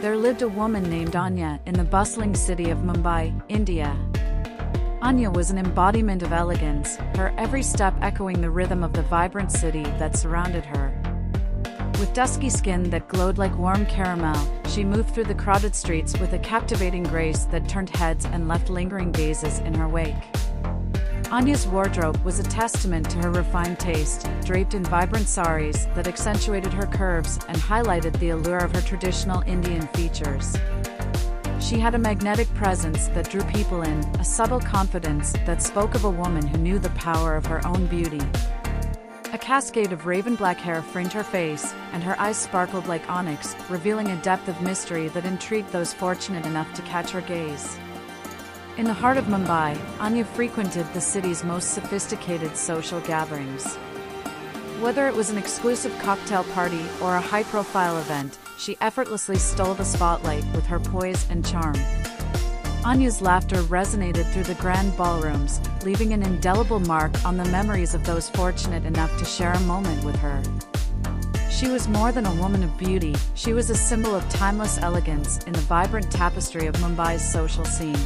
there lived a woman named Anya in the bustling city of Mumbai, India. Anya was an embodiment of elegance, her every step echoing the rhythm of the vibrant city that surrounded her. With dusky skin that glowed like warm caramel, she moved through the crowded streets with a captivating grace that turned heads and left lingering gazes in her wake. Anya's wardrobe was a testament to her refined taste, draped in vibrant saris that accentuated her curves and highlighted the allure of her traditional Indian features. She had a magnetic presence that drew people in, a subtle confidence that spoke of a woman who knew the power of her own beauty. A cascade of raven black hair fringed her face, and her eyes sparkled like onyx, revealing a depth of mystery that intrigued those fortunate enough to catch her gaze. In the heart of Mumbai, Anya frequented the city's most sophisticated social gatherings. Whether it was an exclusive cocktail party or a high profile event, she effortlessly stole the spotlight with her poise and charm. Anya's laughter resonated through the grand ballrooms, leaving an indelible mark on the memories of those fortunate enough to share a moment with her. She was more than a woman of beauty, she was a symbol of timeless elegance in the vibrant tapestry of Mumbai's social scene.